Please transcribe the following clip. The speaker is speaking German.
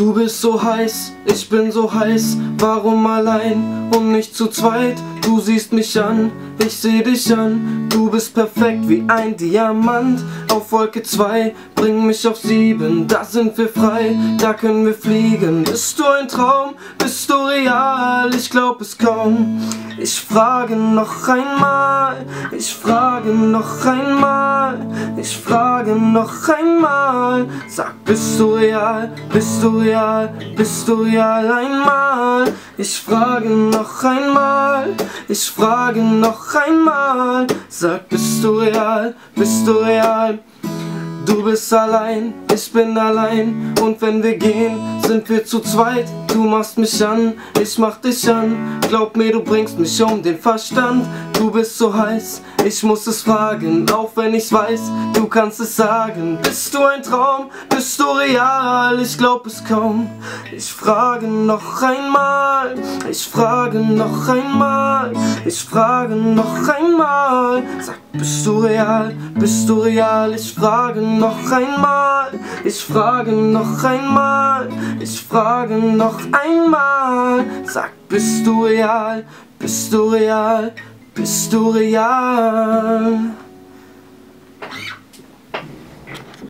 Du bist so heiß, ich bin so heiß, warum allein und nicht zu zweit? Du siehst mich an, ich seh dich an, du bist perfekt wie ein Diamant. Auf Wolke 2, bring mich auf 7, da sind wir frei, da können wir fliegen. Bist du ein Traum, bist du real, ich glaub es kaum. Ich frage noch einmal, ich frage noch einmal, ich frage noch einmal. Sag, bist du real, bist du real, bist du real einmal? Ich frage noch einmal, ich frage noch einmal. Sag, bist du real, bist du real? Du bist allein, ich bin allein und wenn wir gehen, sind wir zu zweit. Du machst mich an, ich mach dich an. Glaub mir, du bringst mich um den Verstand. Du bist so heiß, ich muss es fragen, auch wenn ich weiß, du kannst es sagen. Bist du ein Traum, bist du real? Ich glaub es kaum. Ich frage noch einmal, ich frage noch einmal, ich frage noch einmal. Sag, bist du real, bist du real? Ich frage noch einmal, ich frage noch einmal, ich frage noch einmal. Sag, bist du real, bist du real, bist du real?